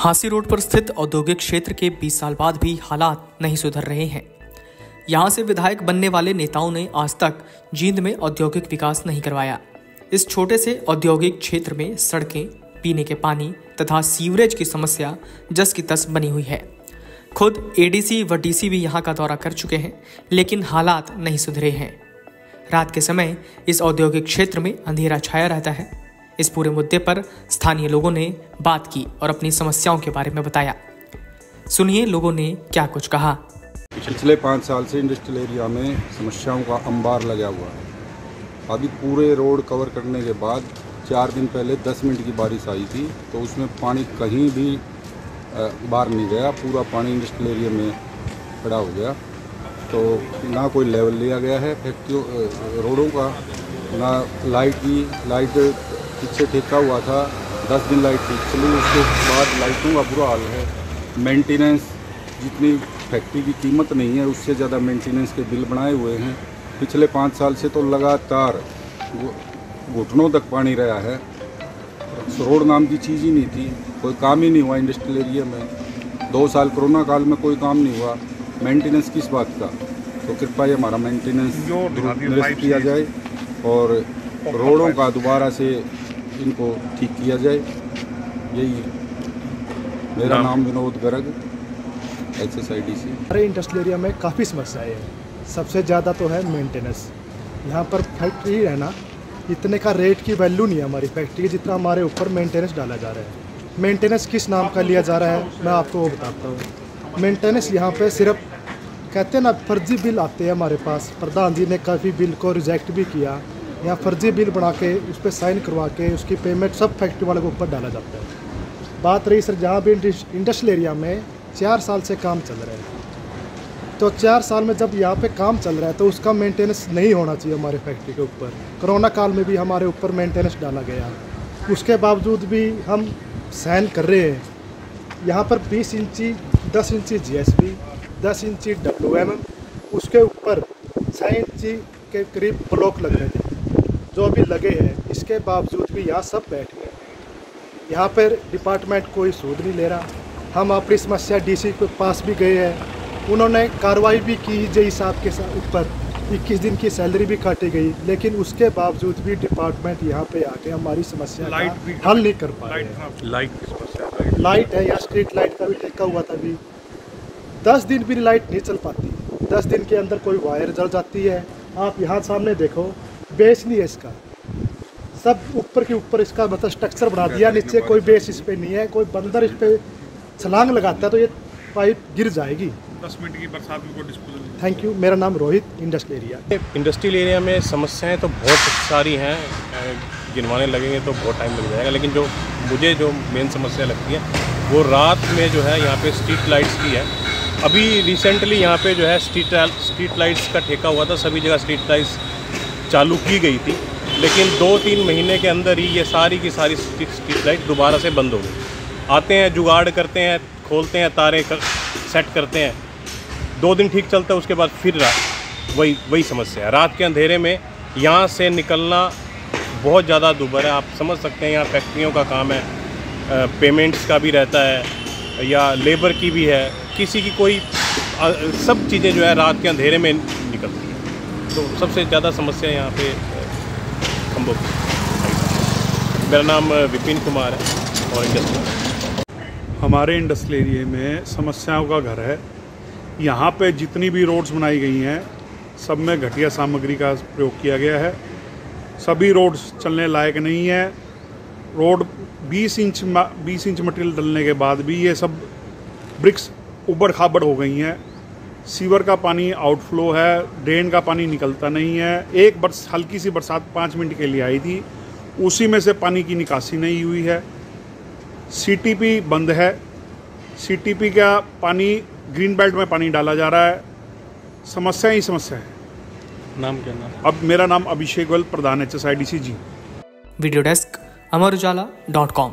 Hansi road पर स्थित औद्योगिक क्षेत्र के 20 साल बाद भी हालात नहीं सुधर रहे हैं। यहाँ से विधायक बनने वाले नेताओं ने आज तक जींद में औद्योगिक विकास नहीं करवाया। इस छोटे से औद्योगिक क्षेत्र में सड़कें, पीने के पानी तथा सीवरेज की समस्या जस की तस बनी हुई है। खुद एडीसी व डीसी भी यहाँ का दौरा कर चुके हैं, लेकिन हालात नहीं सुधरे हैं। रात के समय इस औद्योगिक क्षेत्र में अंधेरा छाया रहता है। इस पूरे मुद्दे पर स्थानीय लोगों ने बात की और अपनी समस्याओं के बारे में बताया। सुनिए लोगों ने क्या कुछ कहा। पिछले पाँच साल से इंडस्ट्रियल एरिया में समस्याओं का अंबार लगा हुआ है। अभी पूरे रोड कवर करने के बाद चार दिन पहले दस मिनट की बारिश आई थी तो उसमें पानी कहीं भी बाहर नहीं गया, पूरा पानी इंडस्ट्रियल एरिया में खड़ा हो गया। तो ना कोई लेवल लिया गया है फैक्ट्रियों रोडों का, ना लाइट की लाइट पीछे ठेका हुआ था दस दिन लाइट थी। चली उसके बाद लाइटों का बुरा हाल है। मेंटेनेंस जितनी फैक्ट्री की कीमत नहीं है उससे ज़्यादा मेंटेनेंस के बिल बनाए हुए हैं। पिछले पाँच साल से तो लगातार घुटनों तक पानी रहा है। रोड नाम की चीज़ ही नहीं थी कोई काम ही नहीं हुआ इंडस्ट्रियल एरिया में। दो साल कोरोना काल में कोई काम नहीं हुआ। मेंटेनेंस किस बात का? तो कृपया ये हमारा मेंटेनेंस दुरुस्त किया जाए और रोडों का दोबारा से इनको ठीक किया जाए। यही है। मेरा नाम Vinod Garg H S I D C हमारे इंडस्ट्रियल एरिया में काफ़ी समस्याएँ हैं। सबसे ज़्यादा तो है मेंटेनेंस यहाँ पर फैक्ट्री है ना इतने का रेट की वैल्यू नहीं है हमारी फैक्ट्री की जितना हमारे ऊपर मेंटेनेंस डाला जा रहा है। मेंटेनेंस किस नाम का लिया जा रहा है? मैं आपको वो बताता हूँ। मेंटेनेंस यहाँ पे सिर्फ़ कहते हैं ना फर्जी बिल आते हैं हमारे पास। प्रधान जी ने काफ़ी बिल को रिजेक्ट भी किया। या फर्जी बिल बना के उस पर साइन करवा के उसकी पेमेंट सब फैक्ट्री वाले के ऊपर डाला जाता है। बात रही सर, जहाँ भी इंडस्ट्रियल एरिया में चार साल से काम चल रहा है। तो चार साल में जब यहाँ पे काम चल रहा है तो उसका मेंटेनेंस नहीं होना चाहिए हमारे फैक्ट्री के ऊपर। कोरोना काल में भी हमारे ऊपर मेंटेनेंस डाला गया। उसके बावजूद भी हम साइन कर रहे हैं। यहाँ पर 20 इंची 10 इंची जीएसबी 10 इंची डब्ल्यू उसके ऊपर छः इंची के करीब ब्लॉक लग रहे थे। जो अभी लगे हैं इसके बावजूद भी यहाँ सब बैठ गए। यहाँ पर डिपार्टमेंट कोई सूद नहीं ले रहा। हम अपनी समस्या डीसी के पास भी गए हैं। उन्होंने कार्रवाई भी की जई साहब के साथ ऊपर। 21 दिन की सैलरी भी काटी गई लेकिन उसके बावजूद भी डिपार्टमेंट यहाँ पे आके हमारी समस्या का हल नहीं कर पा रहे लाइट लाइट है या स्ट्रीट लाइट का भी ठेका हुआ था अभी। दस दिन भी लाइट नहीं चल पाती। दस दिन के अंदर कोई वायर जल जाती है। आप यहाँ सामने देखो। बेस नहीं है इसका। सब ऊपर के ऊपर इसका मतलब स्ट्रक्चर बना दिया नीचे कोई बेस इस पर नहीं है कोई बंदर इस पर छलांग लगाता है तो ये पाइप गिर जाएगी। दस मिनट की बरसात में डिस्पोजल थैंक यू मेरा नाम Rohit industrial area industrial area में समस्याएँ तो बहुत सारी हैं गिनवाने लगेंगे तो बहुत टाइम लग जाएगा लेकिन जो मुझे जो मेन समस्या लगती है वो रात में जो है यहाँ पे स्ट्रीट लाइट्स की है। अभी रिसेंटली यहाँ पे जो है स्ट्रीट स्ट्रीट लाइट्स का ठेका हुआ था सभी जगह स्ट्रीट लाइट्स चालू की गई थी लेकिन दो तीन महीने के अंदर ही ये सारी की सारी स्ट्रीट लाइट दोबारा से बंद हो गई। आते हैं जुगाड़ करते हैं खोलते हैं तारे कर, सेट करते हैं। दो दिन ठीक चलता है उसके बाद फिर रात वही वही समस्या है। रात के अंधेरे में यहाँ से निकलना बहुत ज़्यादा दुबर है। आप समझ सकते हैं यहाँ फैक्ट्रियों का काम है पेमेंट्स का भी रहता है या लेबर की भी है। किसी की कोई सब चीज़ें जो है रात के अंधेरे में निकलती तो सबसे ज़्यादा समस्या यहाँ पे खम्बों की मेरा नाम विपिन कुमार है और इंडस्ट्री। हमारे इंडस्ट्रियल एरिए में समस्याओं का घर है। यहाँ पे जितनी भी रोड्स बनाई गई हैं, सब में घटिया सामग्री का प्रयोग किया गया है। सभी रोड्स चलने लायक नहीं है। रोड 20 इंच 20 इंच मटेरियल डलने के बाद भी ये सब ब्रिक्स उबड़ खाबड़ हो गई हैं। सीवर का पानी आउटफ्लो है ड्रेन का पानी निकलता नहीं है। एक बरस हल्की सी बरसात पाँच मिनट के लिए आई थी। उसी में से पानी की निकासी नहीं हुई है। सीटीपी बंद है। सीटीपी का पानी ग्रीन बेल्ट में पानी डाला जा रहा है। समस्या ही समस्या है। नाम क्या नाम? अब मेरा नाम अभिषेक गोयल प्रधान H S I D C ji. Video desk Amar Ujala dot com.